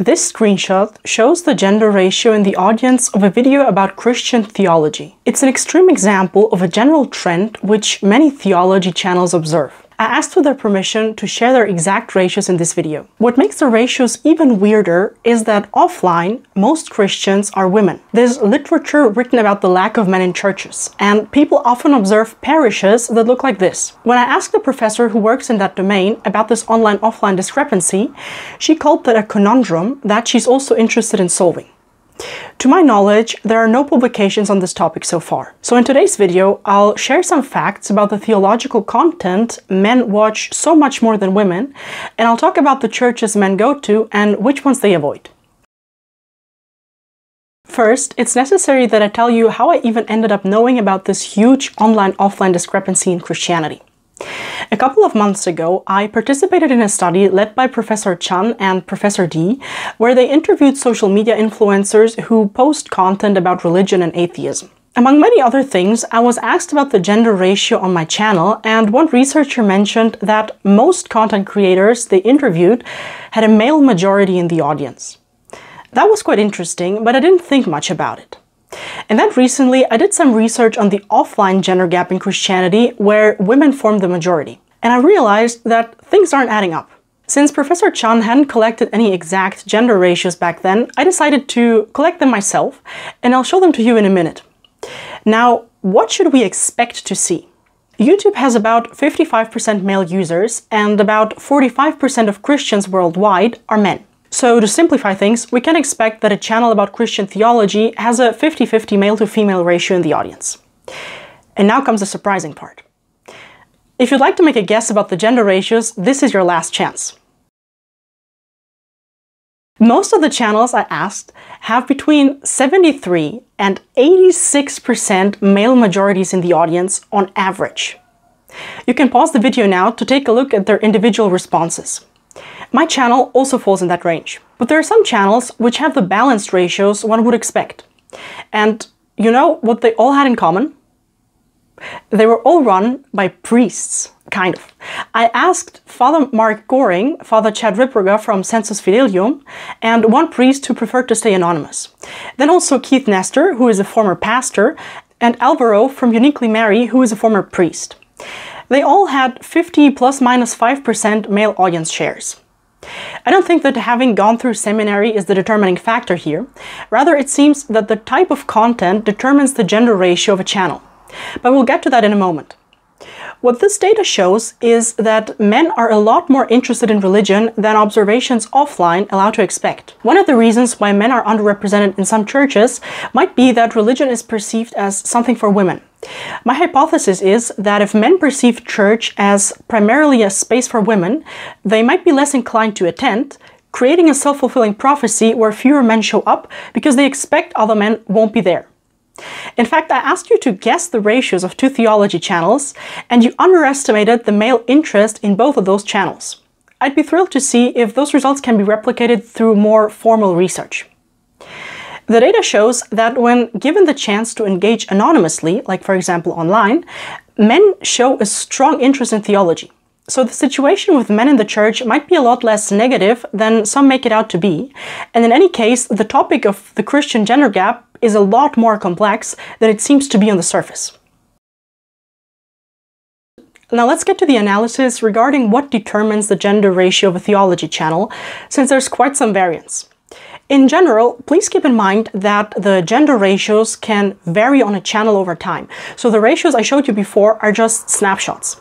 This screenshot shows the gender ratio in the audience of a video about Christian theology. It's an extreme example of a general trend which many theology channels observe. I asked for their permission to share their exact ratios in this video. What makes the ratios even weirder is that offline, most Christians are women. There's literature written about the lack of men in churches, and people often observe parishes that look like this. When I asked the professor who works in that domain about this online-offline discrepancy, she called that a conundrum that she's also interested in solving. To my knowledge, there are no publications on this topic so far. So in today's video, I'll share some facts about the theological content men watch so much more than women, and I'll talk about the churches men go to and which ones they avoid. First, it's necessary that I tell you how I even ended up knowing about this huge online-offline discrepancy in Christianity. A couple of months ago, I participated in a study led by Professor Chan and Professor D, where they interviewed social media influencers who post content about religion and atheism. Among many other things, I was asked about the gender ratio on my channel, and one researcher mentioned that most content creators they interviewed had a male majority in the audience. That was quite interesting, but I didn't think much about it. And then recently, I did some research on the offline gender gap in Christianity where women form the majority. And I realized that things aren't adding up. Since Professor Chan hadn't collected any exact gender ratios back then, I decided to collect them myself, and I'll show them to you in a minute. Now, what should we expect to see? YouTube has about 55% male users, and about 45% of Christians worldwide are men. So to simplify things, we can expect that a channel about Christian theology has a 50-50 male to female ratio in the audience. And now comes the surprising part. If you'd like to make a guess about the gender ratios, this is your last chance. Most of the channels I asked have between 73 and 86% male majorities in the audience on average. You can pause the video now to take a look at their individual responses. My channel also falls in that range. But there are some channels which have the balanced ratios one would expect. And you know what they all had in common? They were all run by priests, kind of. I asked Father Mark Goring, Father Chad Ripperger from Sensus Fidelium, and one priest who preferred to stay anonymous. Then also Keith Nester, who is a former pastor, and Alvaro from Uniquely Mary, who is a former priest. They all had 50 plus minus 5% male audience shares. I don't think that having gone through seminary is the determining factor here. Rather, it seems that the type of content determines the gender ratio of a channel. But we'll get to that in a moment. What this data shows is that men are a lot more interested in religion than observations offline allow to expect. One of the reasons why men are underrepresented in some churches might be that religion is perceived as something for women. My hypothesis is that if men perceive church as primarily a space for women, they might be less inclined to attend, creating a self-fulfilling prophecy where fewer men show up because they expect other men won't be there. In fact, I asked you to guess the ratios of two theology channels, and you underestimated the male interest in both of those channels. I'd be thrilled to see if those results can be replicated through more formal research. The data shows that when given the chance to engage anonymously, like for example online, men show a strong interest in theology. So the situation with men in the church might be a lot less negative than some make it out to be, and in any case, the topic of the Christian gender gap is a lot more complex than it seems to be on the surface. Now let's get to the analysis regarding what determines the gender ratio of a theology channel, since there's quite some variance. In general, please keep in mind that the gender ratios can vary on a channel over time, so the ratios I showed you before are just snapshots.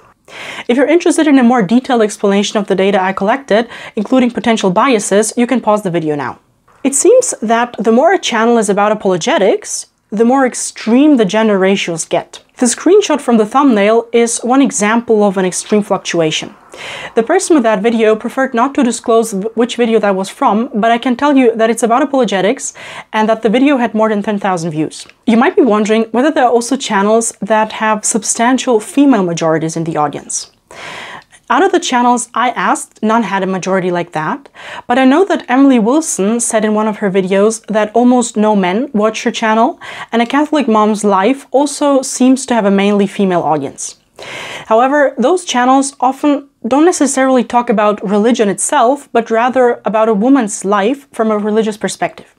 If you're interested in a more detailed explanation of the data I collected, including potential biases, you can pause the video now. It seems that the more a channel is about apologetics, the more extreme the gender ratios get. The screenshot from the thumbnail is one example of an extreme fluctuation. The person with that video preferred not to disclose which video that was from, but I can tell you that it's about apologetics and that the video had more than 10,000 views. You might be wondering whether there are also channels that have substantial female majorities in the audience. Out of the channels I asked, none had a majority like that, but I know that Emily Wilson said in one of her videos that almost no men watch her channel, and A Catholic Mom's Life also seems to have a mainly female audience. However, those channels often don't necessarily talk about religion itself, but rather about a woman's life from a religious perspective.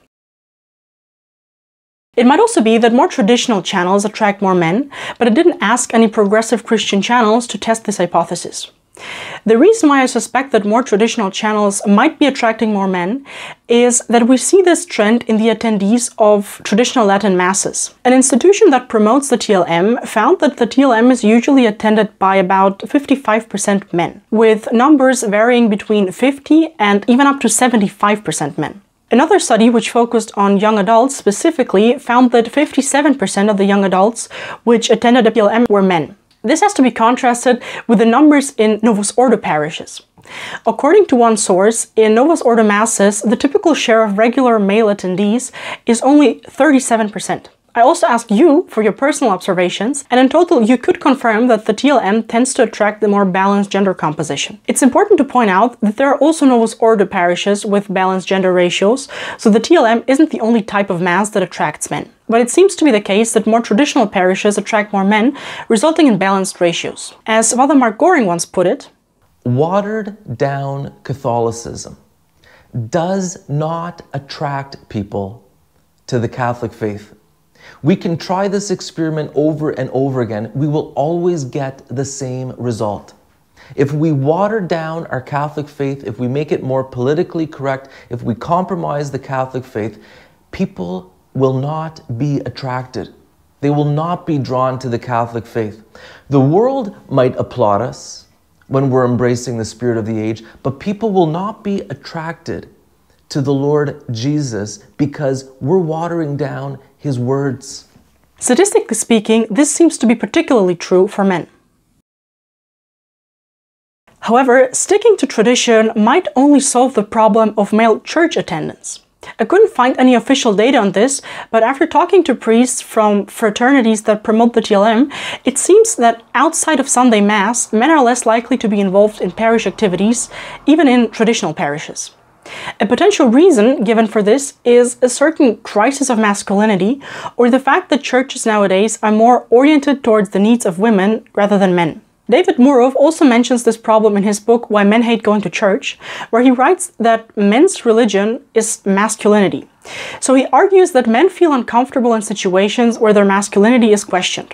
It might also be that more traditional channels attract more men, but I didn't ask any progressive Christian channels to test this hypothesis. The reason why I suspect that more traditional channels might be attracting more men is that we see this trend in the attendees of traditional Latin masses. An institution that promotes the TLM found that the TLM is usually attended by about 55% men, with numbers varying between 50 and even up to 75% men. Another study, which focused on young adults specifically, found that 57% of the young adults which attended the TLM were men. This has to be contrasted with the numbers in Novus Ordo parishes. According to one source, in Novus Ordo masses, the typical share of regular male attendees is only 37%. I also asked you for your personal observations, and in total you could confirm that the TLM tends to attract the more balanced gender composition. It's important to point out that there are also Novus Ordo parishes with balanced gender ratios, so the TLM isn't the only type of mass that attracts men. But it seems to be the case that more traditional parishes attract more men, resulting in balanced ratios. As Father Mark Goring once put it, watered down Catholicism does not attract people to the Catholic faith. We can try this experiment over and over again. We will always get the same result. If we water down our Catholic faith, if we make it more politically correct, if we compromise the Catholic faith, people will not be attracted. They will not be drawn to the Catholic faith. The world might applaud us when we're embracing the spirit of the age, but people will not be attracted to the Lord Jesus because we're watering down his words. Statistically speaking, this seems to be particularly true for men. However, sticking to tradition might only solve the problem of male church attendance. I couldn't find any official data on this, but after talking to priests from fraternities that promote the TLM, it seems that outside of Sunday Mass, men are less likely to be involved in parish activities, even in traditional parishes. A potential reason given for this is a certain crisis of masculinity, or the fact that churches nowadays are more oriented towards the needs of women rather than men. David Murrow also mentions this problem in his book Why Men Hate Going to Church, where he writes that men's religion is masculinity. So he argues that men feel uncomfortable in situations where their masculinity is questioned.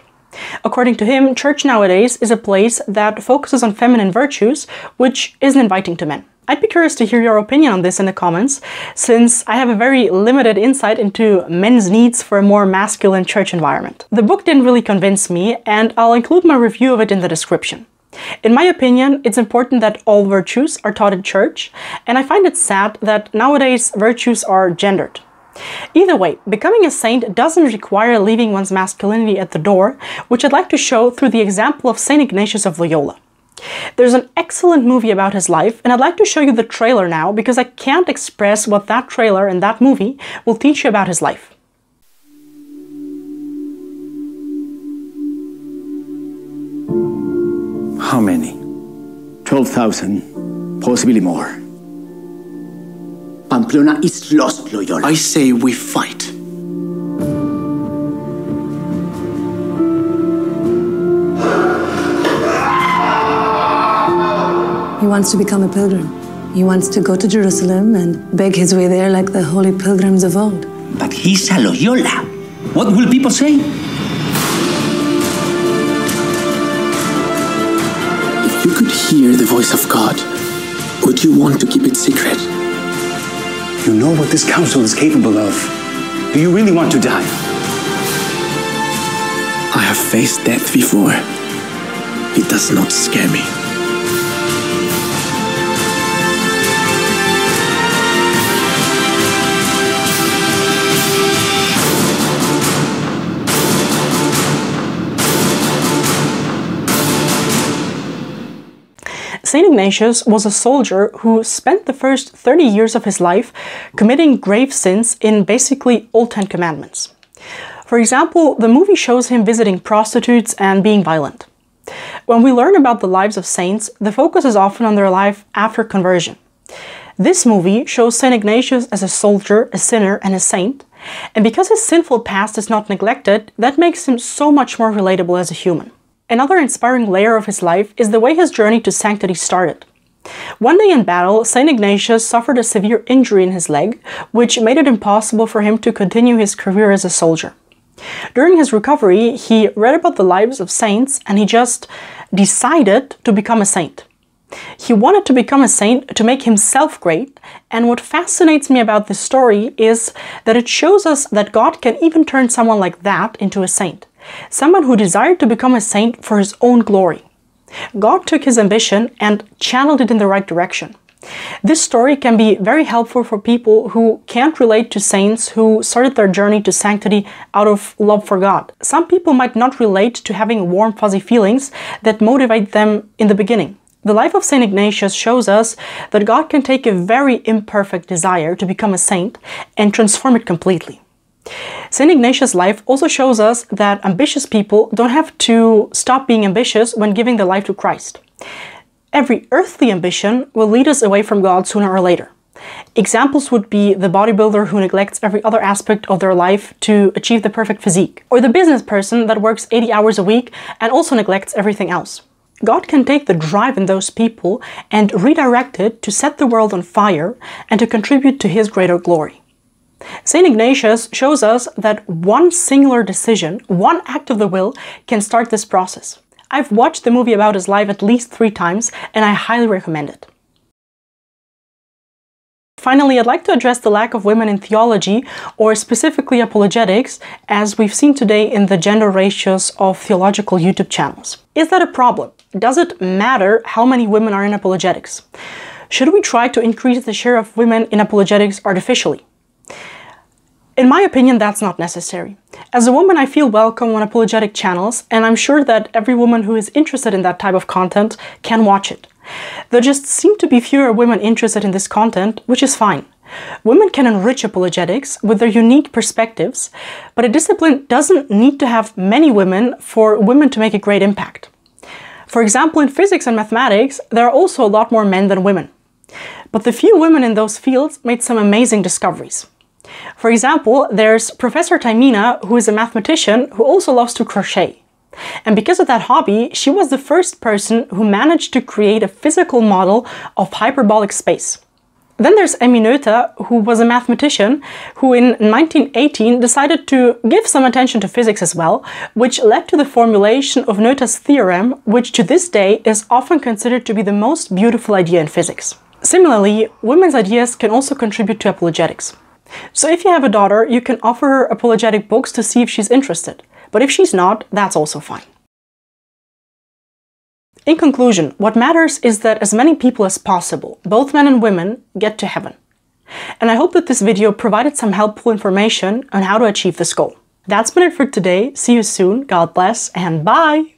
According to him, church nowadays is a place that focuses on feminine virtues, which isn't inviting to men. I'd be curious to hear your opinion on this in the comments, since I have a very limited insight into men's needs for a more masculine church environment. The book didn't really convince me, and I'll include my review of it in the description. In my opinion, it's important that all virtues are taught in church, and I find it sad that nowadays virtues are gendered. Either way, becoming a saint doesn't require leaving one's masculinity at the door, which I'd like to show through the example of St. Ignatius of Loyola. There's an excellent movie about his life, and I'd like to show you the trailer now because I can't express what that trailer and that movie will teach you about his life. How many? 12,000, possibly more. Pamplona is lost, Loyola. I say we fight. Wants to become a pilgrim. He wants to go to Jerusalem and beg his way there like the holy pilgrims of old. But he's a Loyola. What will people say? If you could hear the voice of God, would you want to keep it secret? You know what this council is capable of. Do you really want to die? I have faced death before. It does not scare me. St. Ignatius was a soldier who spent the first 30 years of his life committing grave sins in basically all Ten Commandments. For example, the movie shows him visiting prostitutes and being violent. When we learn about the lives of saints, the focus is often on their life after conversion. This movie shows St. Ignatius as a soldier, a sinner, and a saint, and because his sinful past is not neglected, that makes him so much more relatable as a human. Another inspiring layer of his life is the way his journey to sanctity started. One day in battle, St. Ignatius suffered a severe injury in his leg, which made it impossible for him to continue his career as a soldier. During his recovery, he read about the lives of saints and he just decided to become a saint. He wanted to become a saint to make himself great, and what fascinates me about this story is that it shows us that God can even turn someone like that into a saint, someone who desired to become a saint for his own glory. God took his ambition and channeled it in the right direction. This story can be very helpful for people who can't relate to saints who started their journey to sanctity out of love for God. Some people might not relate to having warm, fuzzy feelings that motivate them in the beginning. The life of St. Ignatius shows us that God can take a very imperfect desire to become a saint and transform it completely. St. Ignatius' life also shows us that ambitious people don't have to stop being ambitious when giving their life to Christ. Every earthly ambition will lead us away from God sooner or later. Examples would be the bodybuilder who neglects every other aspect of their life to achieve the perfect physique, or the business person that works 80 hours a week and also neglects everything else. God can take the drive in those people and redirect it to set the world on fire and to contribute to His greater glory. St. Ignatius shows us that one singular decision, one act of the will, can start this process. I've watched the movie about his life at least three times and I highly recommend it. Finally, I'd like to address the lack of women in theology, or specifically apologetics, as we've seen today in the gender ratios of theological YouTube channels. Is that a problem? Does it matter how many women are in apologetics? Should we try to increase the share of women in apologetics artificially? In my opinion, that's not necessary. As a woman, I feel welcome on apologetic channels, and I'm sure that every woman who is interested in that type of content can watch it. There just seem to be fewer women interested in this content, which is fine. Women can enrich apologetics with their unique perspectives, but a discipline doesn't need to have many women for women to make a great impact. For example, in physics and mathematics, there are also a lot more men than women. But the few women in those fields made some amazing discoveries. For example, there's Professor Taimina, who is a mathematician who also loves to crochet. And because of that hobby, she was the first person who managed to create a physical model of hyperbolic space. Then there's Emmy Noether, who was a mathematician who in 1918 decided to give some attention to physics as well, which led to the formulation of Noether's theorem, which to this day is often considered to be the most beautiful idea in physics. Similarly, women's ideas can also contribute to apologetics. So if you have a daughter, you can offer her apologetic books to see if she's interested. But if she's not, that's also fine. In conclusion, what matters is that as many people as possible, both men and women, get to heaven. And I hope that this video provided some helpful information on how to achieve this goal. That's been it for today. See you soon, God bless, and bye!